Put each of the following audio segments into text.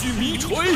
须迷锤。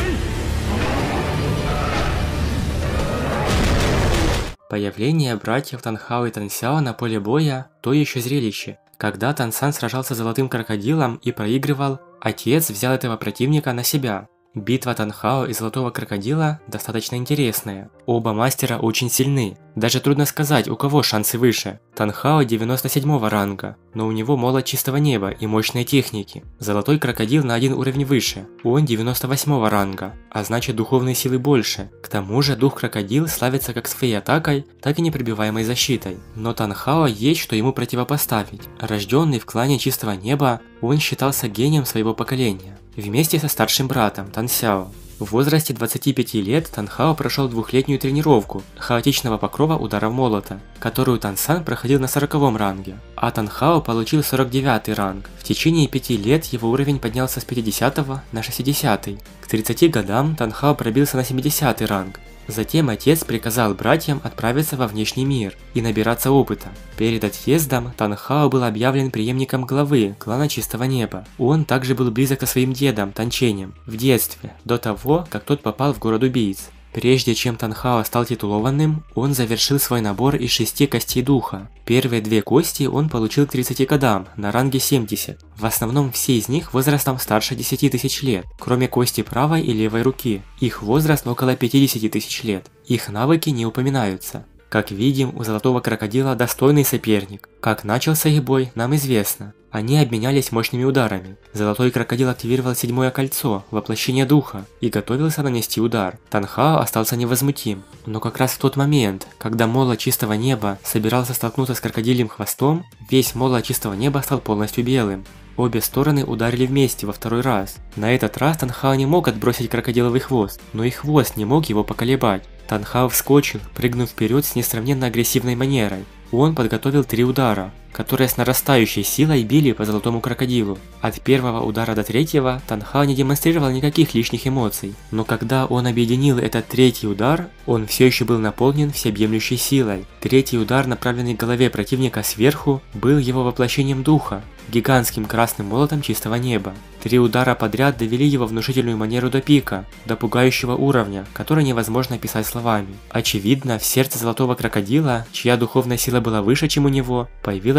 Появление братьев Танхао и Тансяо на поле боя – то еще зрелище. Когда Тансан сражался с золотым крокодилом и проигрывал, отец взял этого противника на себя. Битва Танхао и Золотого Крокодила достаточно интересная. Оба мастера очень сильны. Даже трудно сказать, у кого шансы выше. Танхао 97 ранга, но у него молот чистого неба и мощные техники. Золотой Крокодил на один уровень выше. Он 98 ранга, а значит духовные силы больше. К тому же Дух Крокодил славится как своей атакой, так и непробиваемой защитой. Но Танхао есть что ему противопоставить. Рожденный в клане чистого неба, он считался гением своего поколения вместе со старшим братом Тансяо. В возрасте 25 лет Танхао прошел двухлетнюю тренировку хаотичного покрова ударов молота, которую Тансан проходил на 40 ранге, а Танхао получил 49 ранг. В течение 5 лет его уровень поднялся с 50 на 60. К 30 годам Танхао пробился на 70 ранг, Затем отец приказал братьям отправиться во внешний мир и набираться опыта. Перед отъездом Танхао был объявлен преемником главы клана Чистого Неба. Он также был близок со своим дедом Танченем в детстве, до того, как тот попал в город убийц. Прежде чем Танхао стал титулованным, он завершил свой набор из шести костей духа. Первые две кости он получил к 30 годам, на ранге 70. В основном все из них возрастом старше 10 тысяч лет, кроме кости правой и левой руки. Их возраст около 50 тысяч лет. Их навыки не упоминаются. Как видим, у Золотого Крокодила достойный соперник. Как начался их бой, нам известно. Они обменялись мощными ударами. Золотой Крокодил активировал седьмое кольцо, воплощение духа, и готовился нанести удар. Танхао остался невозмутим. Но как раз в тот момент, когда молот чистого неба собирался столкнуться с крокодильем хвостом, весь молот чистого неба стал полностью белым. Обе стороны ударили вместе во второй раз. На этот раз Танхао не мог отбросить крокодиловый хвост, но и хвост не мог его поколебать. Танхао вскочил, прыгнув вперед с несравненно агрессивной манерой. Он подготовил три удара, которые с нарастающей силой били по золотому крокодилу. От первого удара до третьего Танхао не демонстрировал никаких лишних эмоций, но когда он объединил этот третий удар, он все еще был наполнен всеобъемлющей силой. Третий удар, направленный к голове противника сверху, был его воплощением духа, гигантским красным молотом чистого неба. Три удара подряд довели его внушительную манеру до пика, до пугающего уровня, который невозможно описать словами. Очевидно, в сердце золотого крокодила, чья духовная сила была выше, чем у него,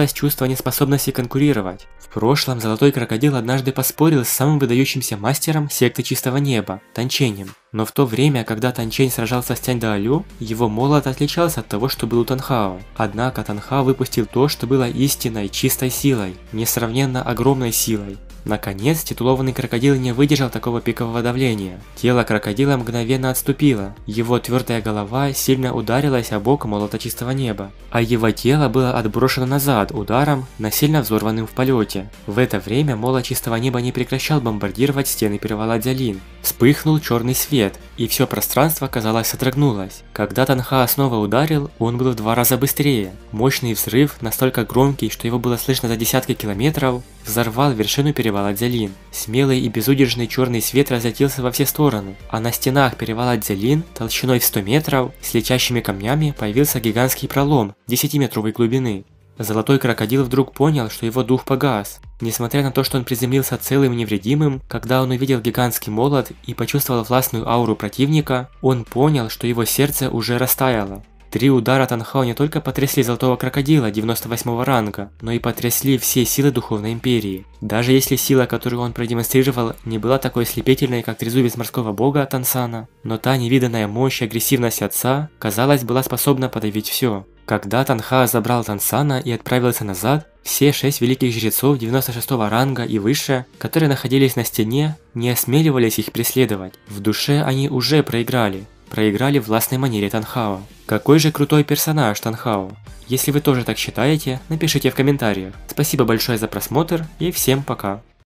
появилось чувство неспособности конкурировать. В прошлом золотой крокодил однажды поспорил с самым выдающимся мастером секты чистого неба, Танченем. Но в то время, когда Танчень сражался с Тянь Даолю, его молот отличался от того, что был у Танхао. Однако Танхао выпустил то, что было истинной, чистой силой, несравненно огромной силой. Наконец, титулованный крокодил не выдержал такого пикового давления. Тело крокодила мгновенно отступило. Его твердая голова сильно ударилась о бок молота чистого неба, а его тело было отброшено назад ударом, насильно взорванным в полете. В это время молот чистого неба не прекращал бомбардировать стены перевала Дзялин. Вспыхнул черный свет, и все пространство, казалось, содрогнулось. Когда Танха снова ударил, он был в два раза быстрее. Мощный взрыв, настолько громкий, что его было слышно за десятки километров, взорвал вершину перевала Дзялин. Смелый и безудержный черный свет разлетелся во все стороны, а на стенах перевала Дзялин, толщиной в 100 метров, с летящими камнями появился гигантский пролом 10-метровой глубины. Золотой крокодил вдруг понял, что его дух погас. Несмотря на то, что он приземлился целым и невредимым, когда он увидел гигантский молот и почувствовал властную ауру противника, он понял, что его сердце уже растаяло. Три удара Танхао не только потрясли Золотого Крокодила 98 ранга, но и потрясли все силы Духовной Империи. Даже если сила, которую он продемонстрировал, не была такой слепительной, как Трезубец Морского Бога Тансана, но та невиданная мощь и агрессивность Отца, казалось, была способна подавить все. Когда Танха забрал Тансана и отправился назад, все шесть великих жрецов 96 ранга и выше, которые находились на стене, не осмеливались их преследовать. В душе они уже проиграли, проиграли властной манере Танхао. Какой же крутой персонаж Танхао. Если вы тоже так считаете, напишите в комментариях. Спасибо большое за просмотр и всем пока.